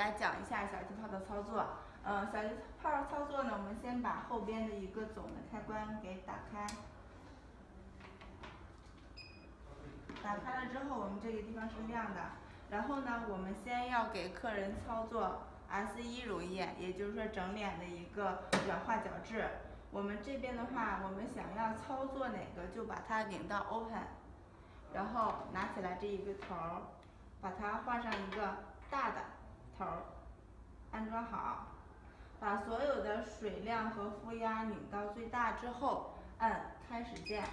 来讲一下小气泡的操作。呃，小气泡操作呢，我们先把后边的一个总的开关给打开。打开了之后，我们这个地方是亮的。然后呢，我们先要给客人操作 S 一溶液，也就是说整脸的一个软化角质。我们这边的话，我们想要操作哪个，就把它拧到 Open，然后拿起来这一个头，把它画上一个大的头，安装好。把所有的水量和负压拧到最大之后，按开始键，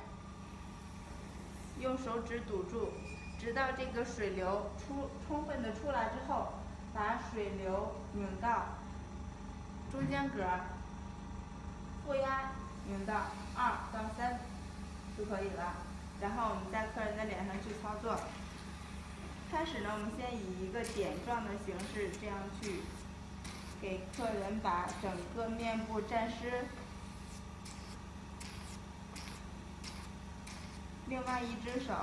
用手指堵住，直到这个水流出充分的出来之后，把水流拧到中间格，负压拧到二到三就可以了。然后我们在客人的脸上去操作。开始呢，我们先以一个点状的形式这样去。给客人把整个面部沾湿，另外一只手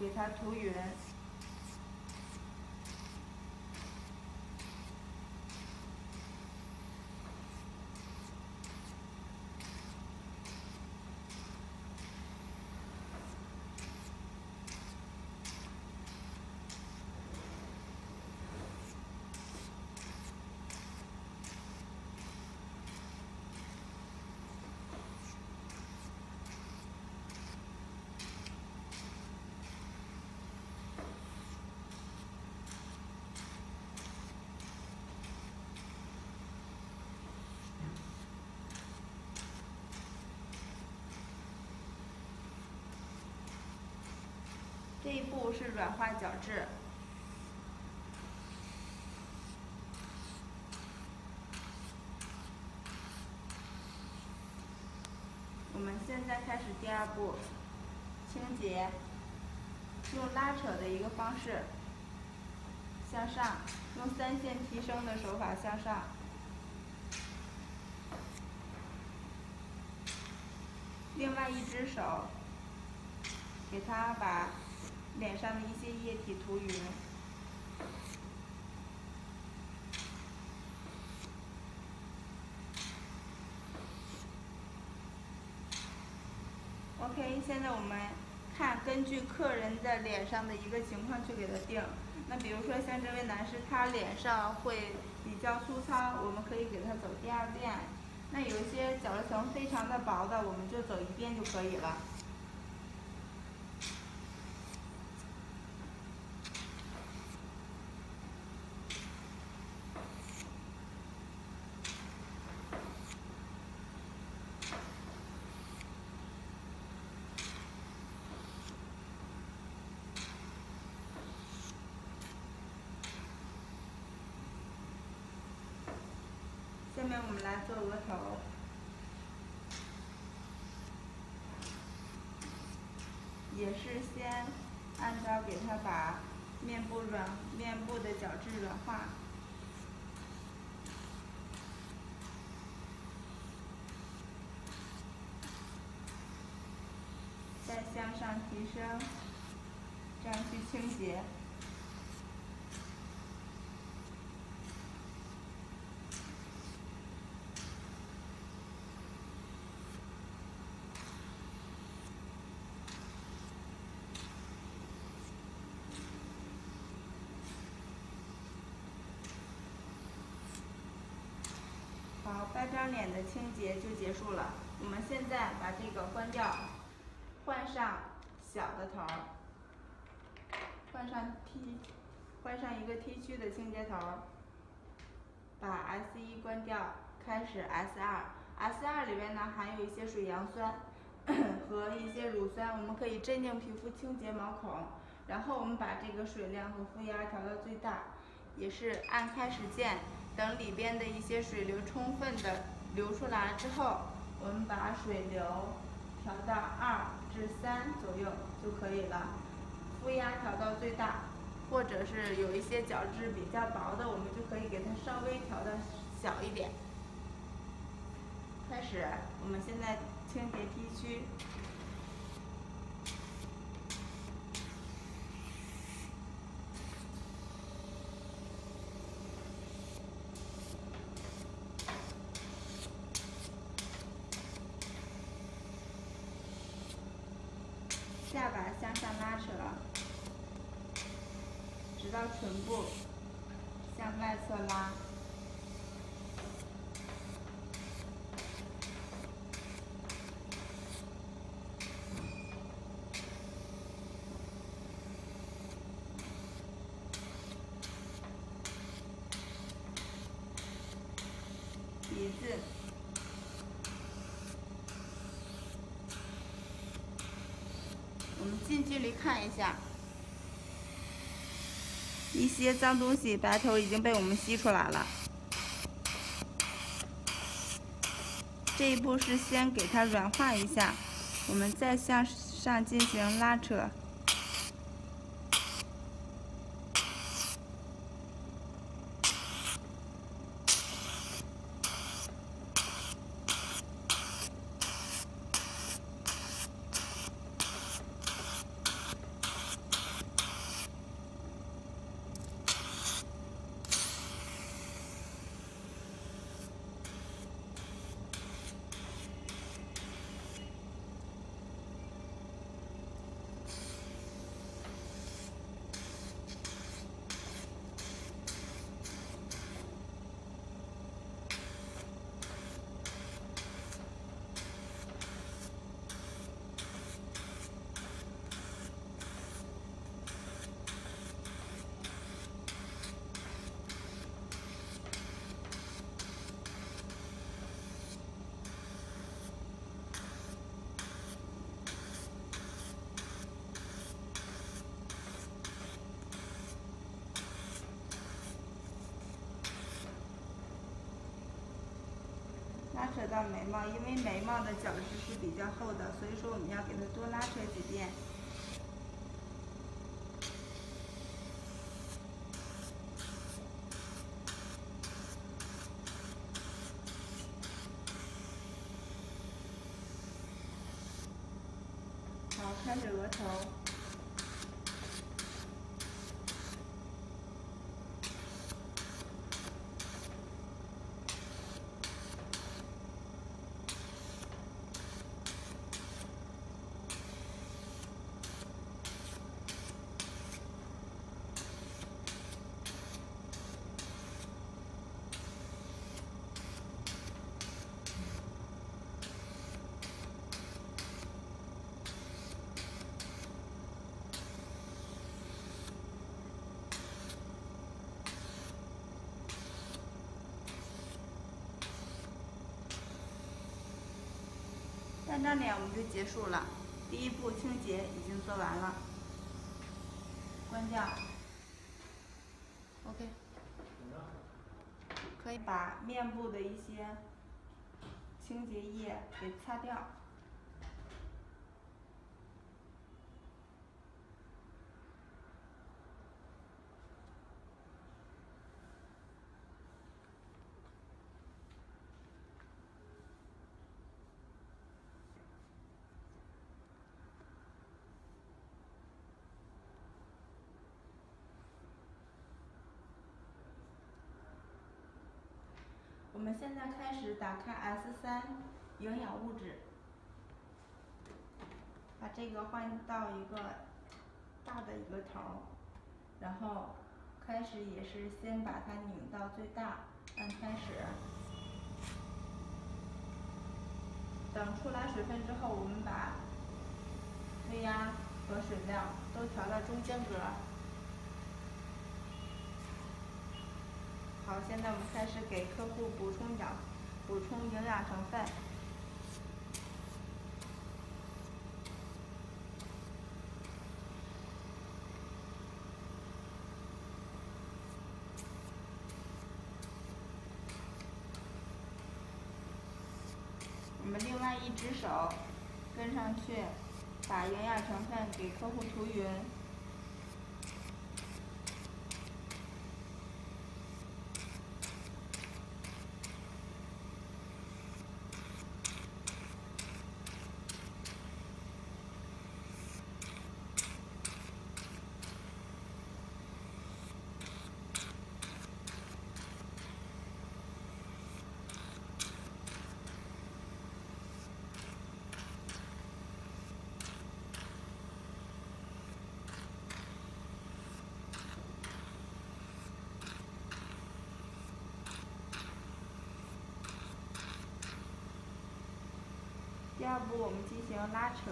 给它涂匀。这一步是软化角质。我们现在开始第二步，清洁，用拉扯的一个方式向上，用三线提升的手法向上，另外一只手给它把。脸上的一些液体涂匀。OK，现在我们看，根据客人的脸上的一个情况去给他定。那比如说像这位男士，他脸上会比较粗糙，我们可以给他走第二遍。那有一些角质层非常的薄的，我们就走一遍就可以了。下面我们来做额头，也是先按照给它把面部软面部的角质软化，再向上提升，这样去清洁。好，半张脸的清洁就结束了。我们现在把这个关掉，换上小的头儿，换上 T，换上一个 T 区的清洁头，把 S 一关掉，开始 S 二。S 二里面呢含有一些水杨酸 和一些乳酸，我们可以镇定皮肤、清洁毛孔。然后我们把这个水量和负压调到最大，也是按开始键。等里边的一些水流充分的流出来之后，我们把水流调到二至三左右就可以了。负压调到最大，或者是有一些角质比较薄的，我们就可以给它稍微调的小一点。开始，我们现在清洁 T 区。下巴向上拉扯直到臀部向外侧拉。看一下，一些脏东西、白头已经被我们吸出来了。这一步是先给它软化一下，我们再向上进行拉扯。拉扯到眉毛，因为眉毛的角质是比较厚的，所以说我们要给它多拉扯几遍。好，开始额头。半张脸我们就结束了，第一步清洁已经做完了，关掉。OK，可以把面部的一些清洁液给擦掉。我们现在开始打开 S 三营养物质，把这个换到一个大的一个头，然后开始也是先把它拧到最大，按开始，等出来水分之后，我们把微压和水量都调到中间格。好，现在我们开始给客户补充养，补充营养成分。我们另外一只手跟上去，把营养成分给客户涂匀。第二步，我们进行拉扯。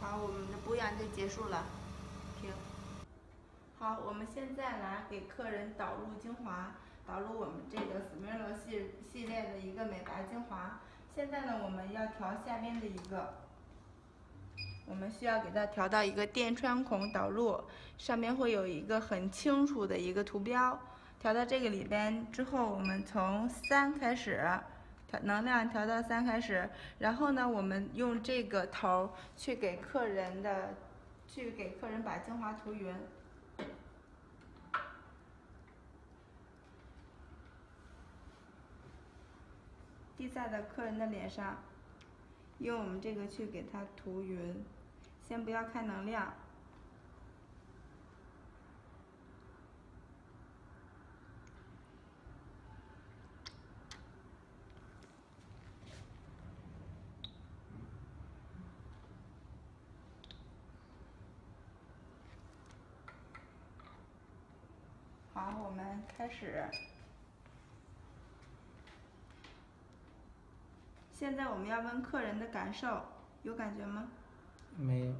好，我们的补养就结束了，停。好，我们现在来给客人导入精华，导入我们这个 Smilo 系系列的一个美白精华。现在呢，我们要调下边的一个，我们需要给它调到一个电穿孔导入，上面会有一个很清楚的一个图标。调到这个里边之后，我们从三开始。能量调到三开始，然后呢，我们用这个头去给客人的，去给客人把精华涂匀，滴在的客人的脸上，用我们这个去给他涂匀，先不要开能量。好，我们开始。现在我们要问客人的感受，有感觉吗？没有。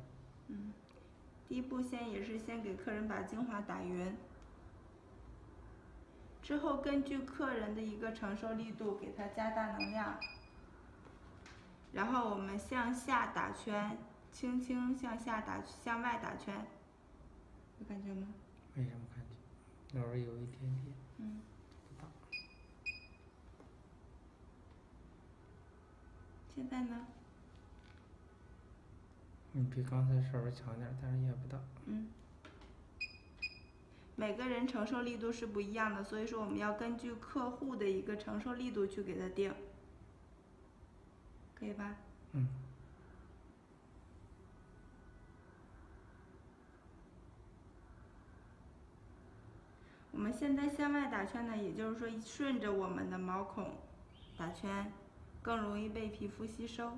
嗯，第一步先也是先给客人把精华打匀，之后根据客人的一个承受力度给他加大能量，然后我们向下打圈，轻轻向下打，向外打圈，有感觉吗？没什么感觉。偶尔有一点点。嗯。不大。现在呢？嗯，比刚才稍微强点，但是也不大。嗯。每个人承受力度是不一样的，所以说我们要根据客户的一个承受力度去给他定，可以吧？嗯。们现在向外打圈呢，也就是说顺着我们的毛孔打圈，更容易被皮肤吸收。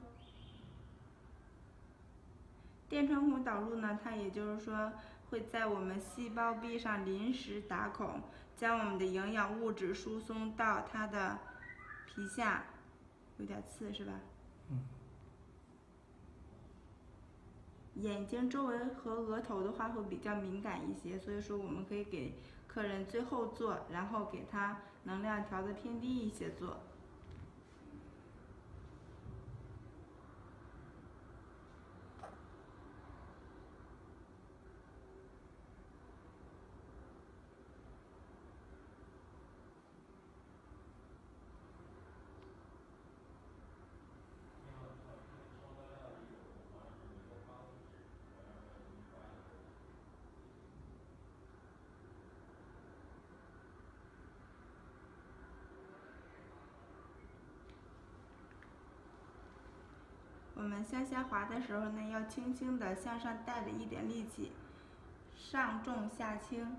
电穿孔导入呢，它也就是说会在我们细胞壁上临时打孔，将我们的营养物质输送到它的皮下，有点刺是吧？嗯。眼睛周围和额头的话会比较敏感一些，所以说我们可以给。客人最后做，然后给他能量调的偏低一些做。我我们向下滑的时候呢，要轻轻的向上带着一点力气，上重下轻。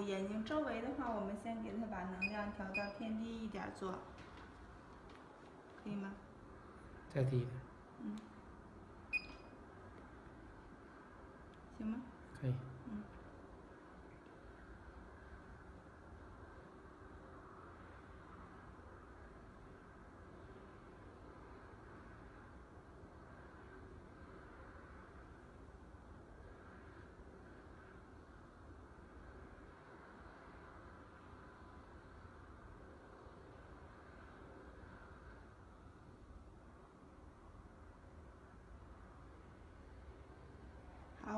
好，眼睛周围的话，我们先给它把能量调到偏低一点做，可以吗？再低一点。嗯。行吗？可以。嗯。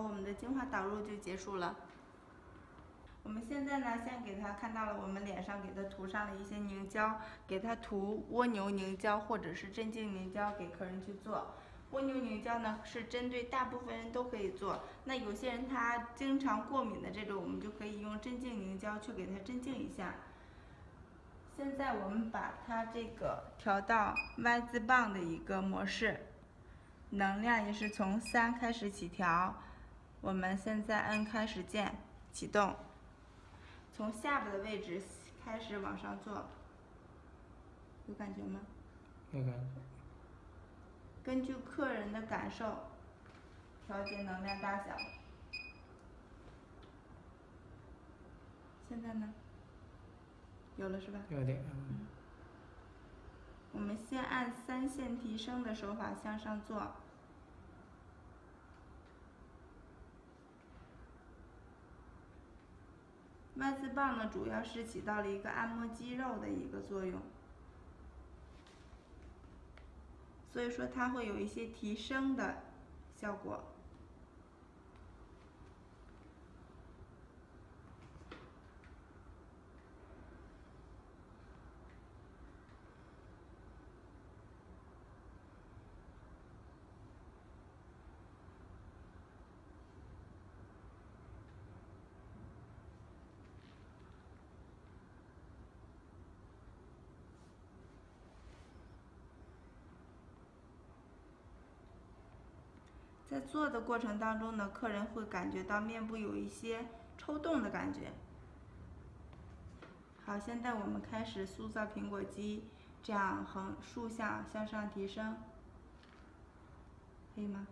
我们的精华导入就结束了。我们现在呢，先给他看到了我们脸上给他涂上了一些凝胶，给他涂蜗牛凝胶或者是镇静凝胶给客人去做。蜗牛凝胶呢是针对大部分人都可以做，那有些人他经常过敏的这种，我们就可以用镇静凝胶去给他镇静一下。现在我们把它这个调到 Y 字棒的一个模式，能量也是从三开始起调。我们现在按开始键启动。从下巴的位置开始往上做，有感觉吗？有感觉。根据客人的感受，调节能量大小。现在呢？有了是吧？有点。嗯。我们先按三线提升的手法向上做。万字棒呢，主要是起到了一个按摩肌肉的一个作用，所以说它会有一些提升的效果。在做的过程当中呢，客人会感觉到面部有一些抽动的感觉。好，现在我们开始塑造苹果肌，这样横竖向向上提升，可以吗？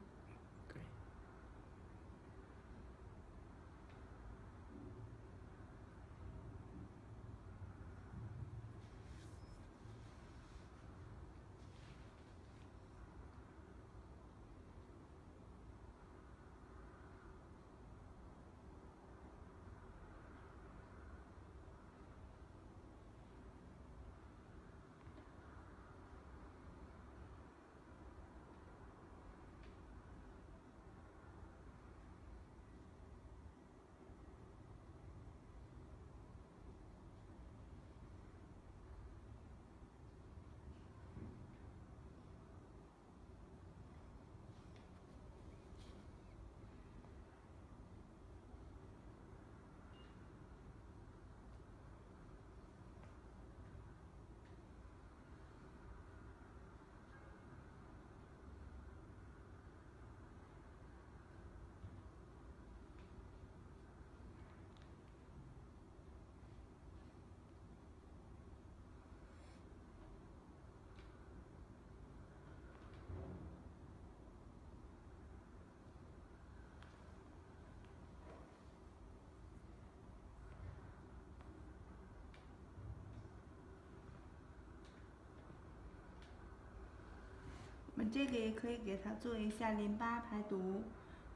这个也可以给他做一下淋巴排毒，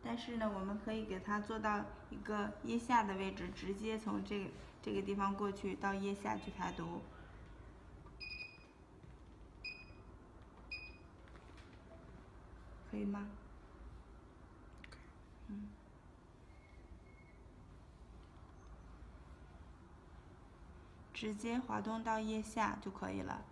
但是呢，我们可以给他做到一个腋下的位置，直接从这这个地方过去到腋下去排毒，可以吗？嗯，直接滑动到腋下就可以了。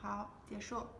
好，结束。